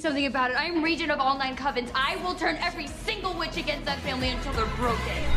something about it. I'm regent of all nine covens. I will turn every single witch against that family until they're broken.